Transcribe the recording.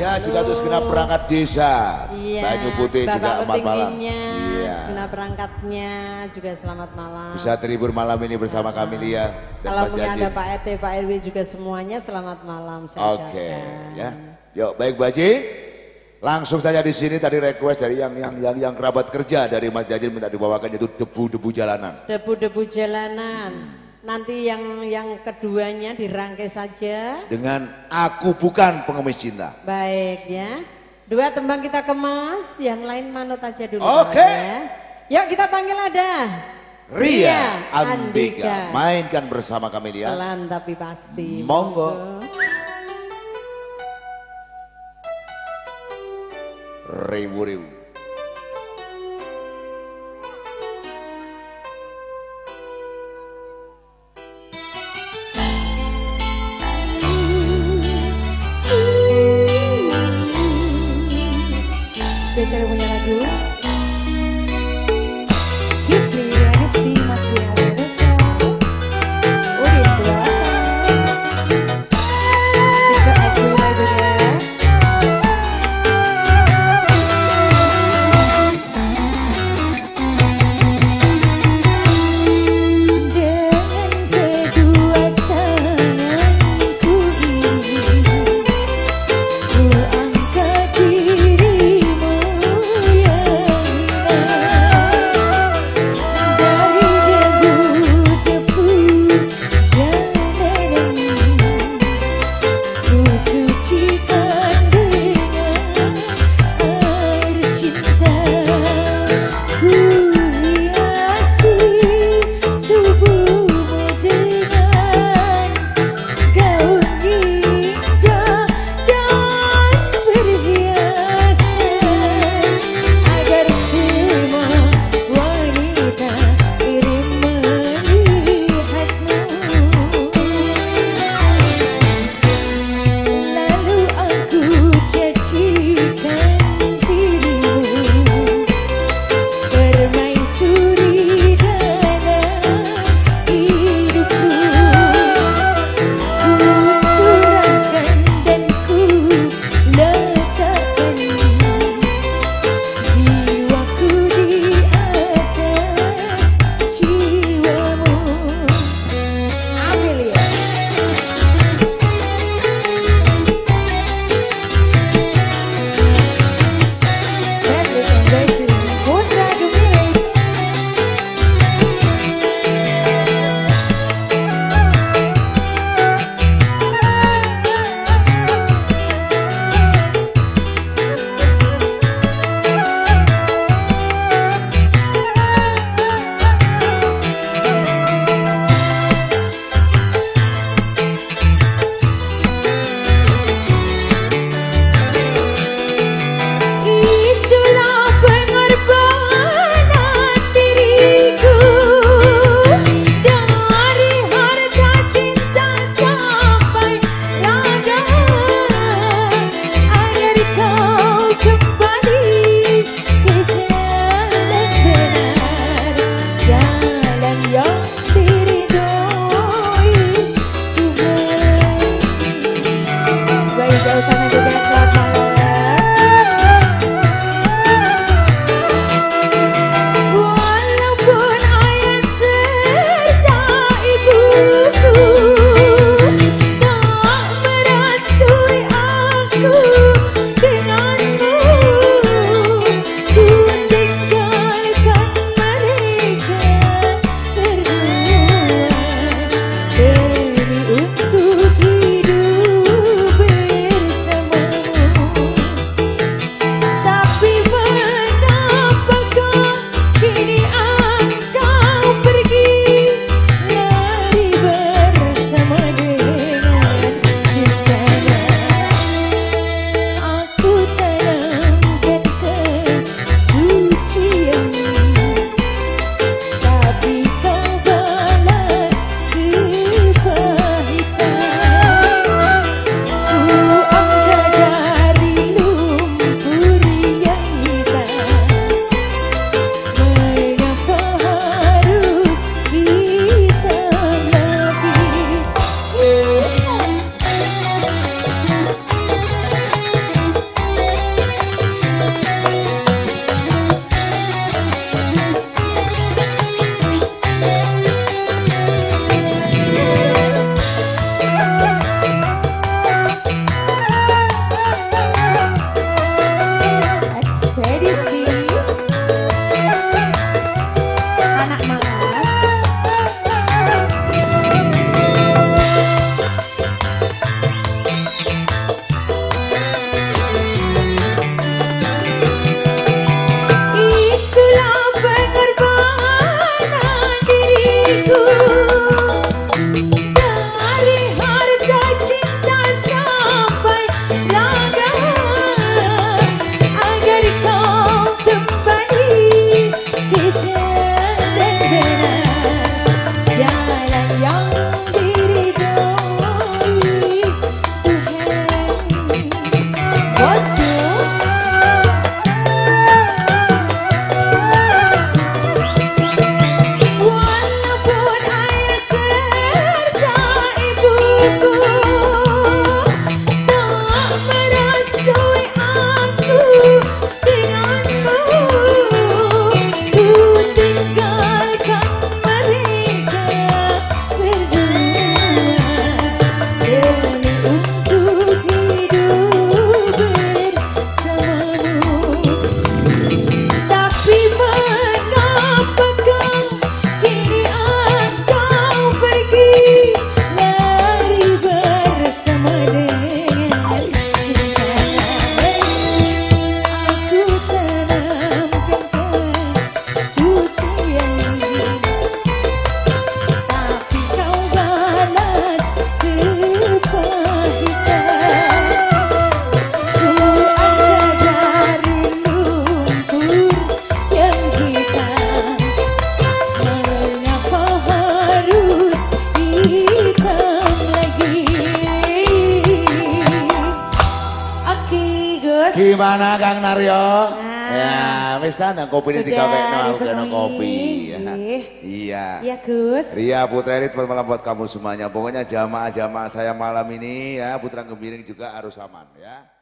Ya juga untuk segenap perangkat desa. Iya. Banyu Putih Bapak juga selamat malam. Iya. segenap perangkatnya juga selamat malam. Bisa terhibur malam ini bersama kami Lia dan Kalau Pak punya ada Pak RT, Pak RW juga semuanya selamat malam. Oke, ucapkan. ya. Yuk, baik Bu Haji. Langsung saja di sini tadi request dari yang yang yang, yang kerabat kerja dari Mas Jajin minta dibawakan yaitu debu-debu jalanan. Debu-debu jalanan. Nanti yang yang keduanya dirangkai saja. Dengan aku bukan pengemis cinta. Baik ya. Dua tembang kita kemas, yang lain manut aja dulu. Oke. kawannya. Yuk kita panggil ada. Ria Andika. Mainkan bersama kami Lia. Pelan tapi pasti. Monggo. Você quer olhar a lua? Gimana Kang Naryo? Nah. ya, wis ta nang kopi ini Sudah digawekno aku kena kopi. Ya. Iya. Iya Gus. Ria Putra teman malam buat kamu semuanya. Pokoknya jamaah-jamaah saya malam ini ya Putra Gembiring juga harus aman ya.